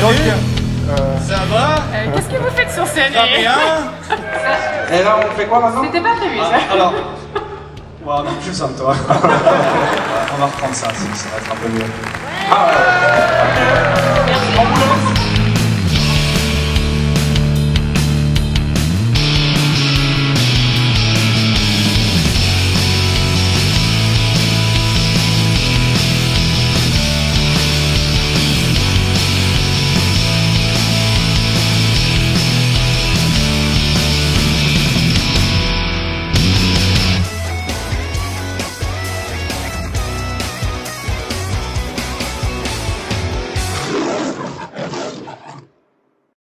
Salut. Donc. Euh, ça va euh, Qu'est-ce que vous faites sur scène Ça Et eh, là, on fait quoi maintenant C'était pas prévu ça. Ah, alors. Waouh, non, je sens toi. on va reprendre ça, ça va être un peu mieux. Ah.